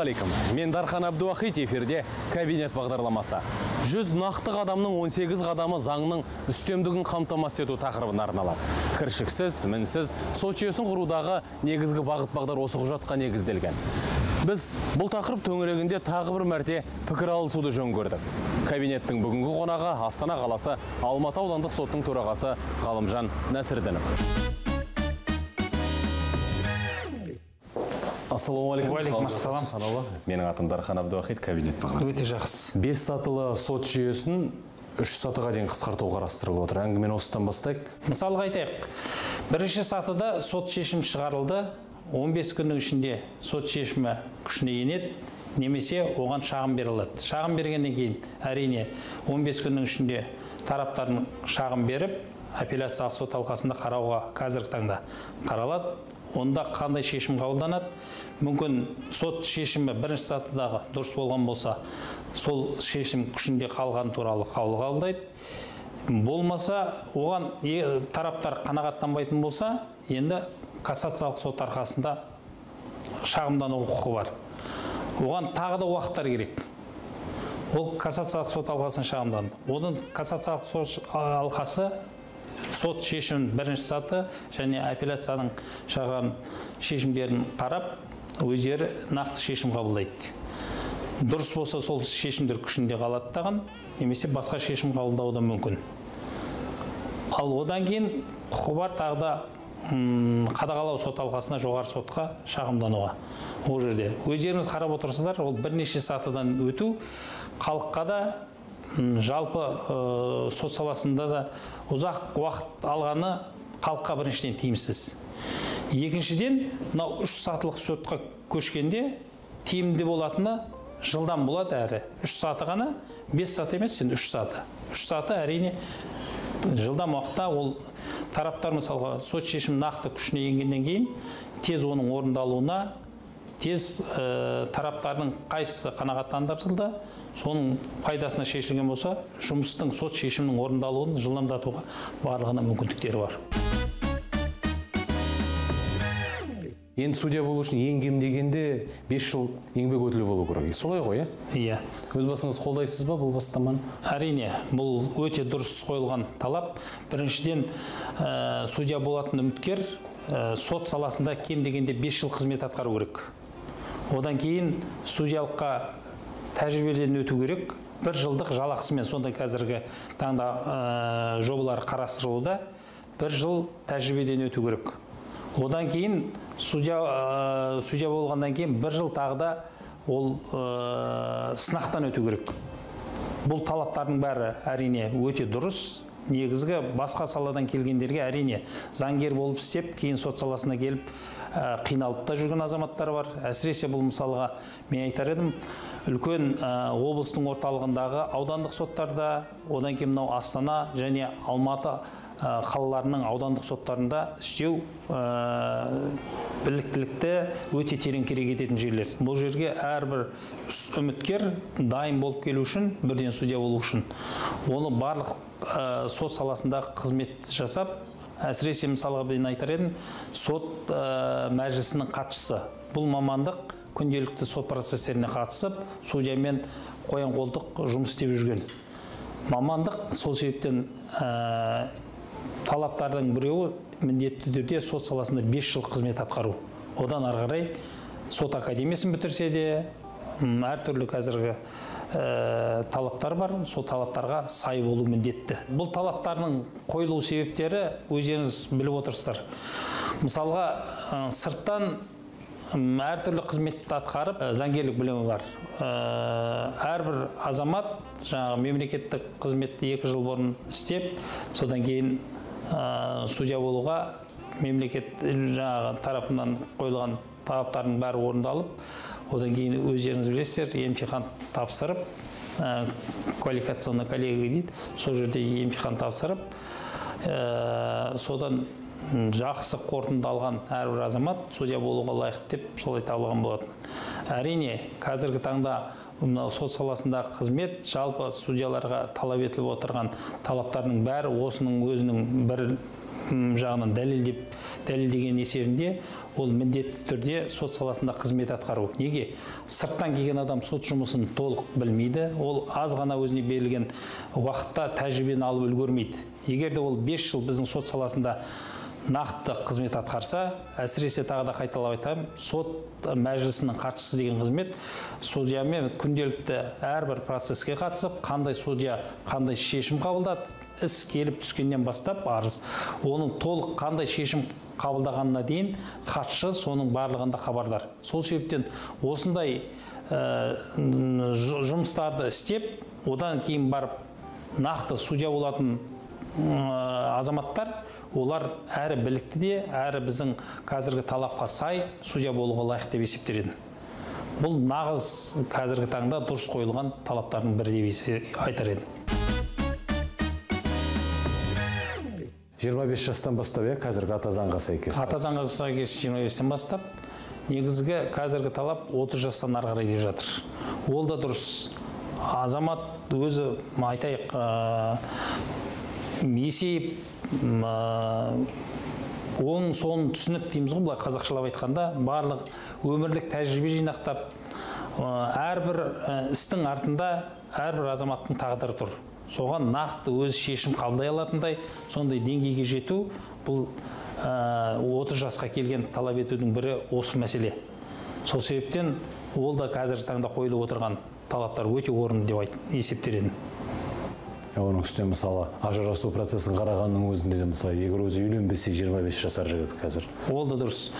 ассалаумағалейкум. Мен дархан әбдуахит эфирде кабинет бағдарламасы. Жүз нақты қадамның 18 қадамы заңның үстемдігін қамтамасыз ету тақырыбына арналады. Кіршіксіз мінсіз сот жүйесін құрудағы негізгі бағыт бағдар осы құжатқа негізделген. Біз бұл тақырып төңірегінде тағы бір мәрте пікір алысуды жөн көрдік. Кабинеттің бүгінгі қонағы астана қаласы алматы аудандық соттың төрағасы ғалымжан нәсірдінов. Ассалаумағалейкум Уағалейкум ассалам. Менің атым дархан әбдуахит кабинет бағдар өте жақсы. Бес сатылы сот жүйесін үш сатыға дейін қысқарту қарастырылып отыр. Әңгімені осыдан бастайық. Мысалға айтайық. Бірінші сатыда сот шешім шығарылды. 15 күннің ішінде сот шешімі күшіне енеді. Немесе оған шағым беріледі. Шағым бергеннен кейін әрине 15 күннің ішінде тараптардың шағым беріп апелляциялық сот алқасында қарауға қазіргі таңда қаралады. Онда қандай шешім қабылданады? Мүмкін сот шешімі бірінші сатыдағы дұрыс болған болса сол шешім күшінде қалған туралы қаулы қабылдайды. Болмаса оған е- тараптар қанағаттанбайтын болса енді кассациялық сот арқасында шағымдану құқығы бар. Оған тағы да уақыттар керек. Ол кассациялық сот алқасына шағымданды. Оның кассациялық сот алқасы сот шешімін бірінші саты және апелляцияның шығарған шешімдерін қарап өздері нақты шешім қабылдайды. Дұрыс болса сол шешімдер күшінде қалады дағы немесе басқа шешім қабылдауы да мүмкін. Ал одан кейін құқы бар тағы да қадағалау сот алқасына жоғары сотқа шағымдануға. Ол жерде өздеріңіз қарап отырсыздар ол бірнеше сатыдан өту халыққа да жалпы ә, сот саласында да ұзақ уақыт алғаны халыққа біріншіден тиімсіз. Екіншіден мынау үш сатылық сотқа көшкенде тиімді болатыны жылдам болады әрі. Үш саты ғана бес саты емес енді үш саты. Үш саты әрине жылдам уақытта ол тараптар мысалға сот шешімі нақты күшіне енгеннен кейін тез оның орындалуына тез ә, тараптардың қайсысы қанағаттандырылды соның пайдасына шешілген болса жұмыстың сот шешімінің орындалуын жылдамдатуға барлығына мүмкіндіктері бар. Енді судья болу үшін ең кем дегенде 5 жыл еңбек өтілі болу керек. Солай ғой иә иә. Өз басыңыз қолдайсыз ба бұл бастаманы? Әрине бұл өте дұрыс қойылған талап. Біріншіден ә, судья болатын үміткер ә, сот саласында кем дегенде 5 жыл қызмет атқару керек. Одан кейін судьялыққа тәжірибеден өту керек. Бір жылдық жалақысымен сондай қазіргі таңда ә, жобалар қарастырылуда. Бір жыл тәжірибеден өту керек. Одан кейін судья ә, судья болғаннан кейін бір жыл тағы да ол ә, сынақтан өту керек. Бұл талаптардың бәрі әрине өте дұрыс. Негізгі басқа саладан келгендерге әрине заңгер болып істеп кейін сот саласына келіп қиналып та жүрген азаматтар бар. Әсіресе бұл мысалға мен айтар едім үлкен ә, облыстың орталығындағы аудандық соттарда одан кейін мынау астана және алматы қалаларының аудандық соттарында істеу ә, біліктілікті өте терең керек ететін жерлер. Бұл жерге әрбір үміткер дайын болып келу үшін бірден судья болу үшін. Оны барлық ә, сот саласындағы қызмет жасап әсіресе мысалға мен айтар едім сот ә, мәжілісінің хатшысы. Бұл мамандық күнделікті сот процестеріне қатысып судьямен қоян қолтық жұмыс істеп жүрген. Мамандық сол себептен талаптардың біреуі міндетті түрде сот саласында 5 жыл қызмет атқару. Одан ары қарай сот академиясын бітірсе де әртүрлі қазіргі ә, талаптар бар. Сол талаптарға сай болу міндетті. Бұл талаптардың қойылу себептері өздеріңіз біліп отырсыздар. Мысалға ә, сырттан әртүрлі қызметті атқарып заңгерлік білімі бар. Әрбір азамат жаңағы мемлекеттік қызметті екі жыл бұрын істеп содан кейін ә, судья болуға мемлекет жаңағы тарапынан қойылған талаптардың бәрі орындалып одан кейін өздеріңіз білесіздер емтихан тапсырып ә, квалификационный коллегия дейді сол жерде емтихан тапсырып ә, содан жақсы қорытынды алған әрбір азамат судья болуға лайық деп солай табылған болатын. Әрине қазіргі таңда мынау сот саласындағы қызмет жалпы судьяларға талап етіліп отырған талаптардың бәрі осының өзінің бір жағынан дәлелдеп дәлелдеген есебінде ол міндетті түрде сот саласында қызмет атқару. Неге? Сырттан келген адам сот жұмысын толық білмейді ол аз ғана өзіне берілген уақытта тәжірибені алып үлгермейді. Егер де ол 5 жыл біздің сот саласында нақты қызмет атқарса әсіресе тағы да қайталап айтамын сот мәжілісінің хатшысы деген қызмет судьямен күнделікті әрбір процеске қатысып қандай судья қандай шешім қабылдады іс келіп түскеннен бастап арыз. Оның толық қандай шешім қабылдағанына дейін хатшы соның барлығында хабардар. Сол себептен осындай ә, жұмыстарды істеп одан кейін барып нақты судья болатын м, азаматтар олар әрі білікті де әрі біздің қазіргі талапқа сай судья болуға лайық деп есептеледі. Бұл нағыз қазіргі таңда дұрыс қойылған талаптардың бірі деп айтар едім. 25 жастан бастап иә қазіргі ата заңға сәйкес? Ата заңға сәйкес 25-тен бастап негізгі қазіргі талап 30 жастан ары қарай деп жатыр. Ол да дұрыс. Азамат өзі айтайық ә, есейіп оның соның түсініп дейміз ғой былай қазақшалап айтқанда. Барлық өмірлік тәжірибе жинақтап ә, әрбір ә, істің артында әрбір азаматтың тағдыры тұр. Соған нақты өз шешім қабылдай алатындай сондай деңгейге жету бұл ә, 30 жасқа келген талап етудің бірі осы мәселе. Сол себептен ол да қазіргі таңда қойылып отырған талаптар өте орынды деп есептер едім оның үстіне мысалы ажырасу процесін қарағанның өзінде де мысалы егер өзі үйленбесе 25 жасар жігіт қазір. Ол да дұрыс.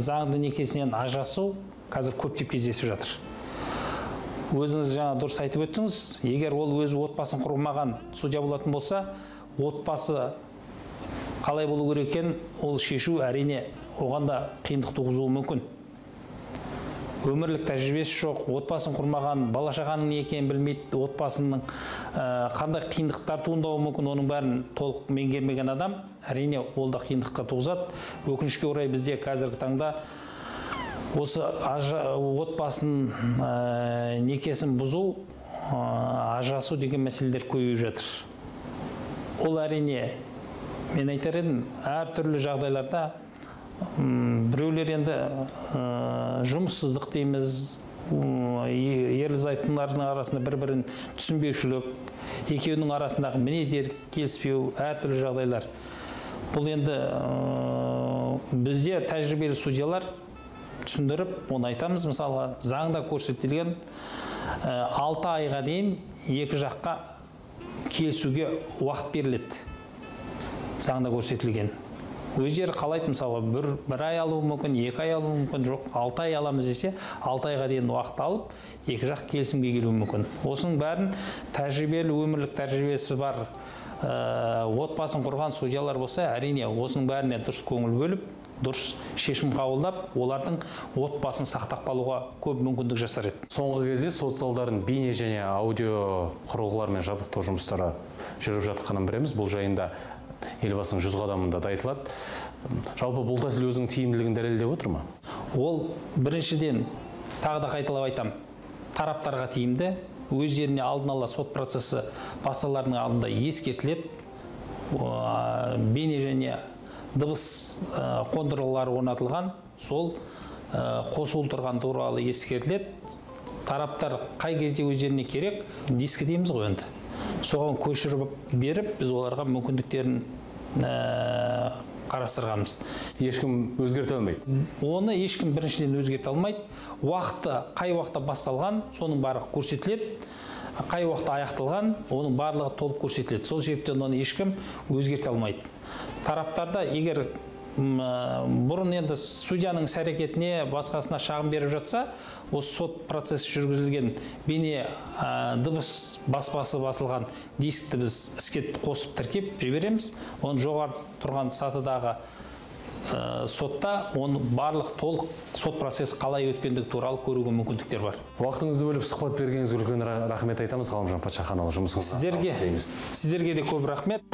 Заңды некесінен ажырасу қазір көптеп кездесіп жатыр. Өзіңіз жаңа дұрыс айтып өттіңіз. Егер ол өзі отбасын құрмаған судья болатын болса отбасы қалай болу керек екенін ол шешу әрине оған да қиындық туғызуы мүмкін. Өмірлік тәжірибесі жоқ отбасын құрмаған бала шағаның не екенін білмейді отбасының ә, қандай қиындықтар туындауы мүмкін оның бәрін толық меңгермеген адам әрине ол да қиындыққа туғызады. Өкінішке орай бізде қазіргі таңда осы ажа- отбасын ә, некесін бұзу ә, ажырасу деген мәселелер көбейіп жатыр. Ол әрине мен айтар едім әртүрлі жағдайларда біреулер енді жұмыссыздық дейміз. Ерлі зайыптылардың арасында бір бірін түсінбеушілік екеуінің арасындағы мінездер келіспеу әртүрлі жағдайлар. Бұл енді бізде тәжірибелі судьялар түсіндіріп оны айтамыз мысалға заңда көрсетілген. Алты айға дейін екі жаққа келісуге уақыт беріледі. Заңда көрсетілген. Өздері қалайды. Мысалға бір, бір ай алуы мүмкін екі ай алуы мүмкін жоқ алты ай аламыз десе алты айға дейін уақыт алып екі жақ келісімге келуі мүмкін. Осының бәрін тәжірибелі өмірлік тәжірибесі бар ә, отбасын құрған судьялар болса әрине осының бәріне дұрыс көңіл бөліп дұрыс шешім қабылдап олардың отбасын сақтап қалуға көп мүмкіндік жасар еді. Соңғы кезде сот залдарын бейне және аудио құрылғылармен жабдықтау жұмыстары жүріп жатқанын білеміз. Бұл жайында елбасының жүз қадамында да айтылады. Жалпы бұл тәсіл өзінің тиімділігін дәлелдеп отыр ма? Ол біріншіден тағы да қайталап айтамын тараптарға тиімді өздеріне алдын ала сот процесі басталарының алдында ескертіледі. Бейне және дыбыс ә, қондырғылары орнатылған. Сол ә, қосылып тұрған туралы ескертіледі. Тараптар қай кезде өздеріне керек дискі дейміз ғой енді. Соған көшіріп беріп біз оларға мүмкіндіктерін ә, қарастырғанбыз. Ешкім өзгерте алмайды. Оны ешкім біріншіден өзгерте алмайды. Уақыты қай уақытта басталған соның барлығы көрсетіледі. Қай уақытта аяқталған оның барлығы толық көрсетіледі. Сол себептен оны ешкім өзгерте алмайды. Тараптарда егер бұрын енді судьяның іс әрекетіне басқасына шағым беріп жатса осы сот процесі жүргізілген бейне ә, дыбыс баспасы басылған дискті біз іске қосып тіркеп жібереміз. Оны жоғары тұрған сатыдағы ә, сотта оны барлық толық сот процесі қалай өткендігі туралы көруге мүмкіндіктер бар. Уақытыңызды бөліп сұхбат бергеніңізге үлкен ра- рахмет айтамыз. Ғалымжан патшаханұлы жұмысыңызға сіздерге сіздерге де көп рахмет.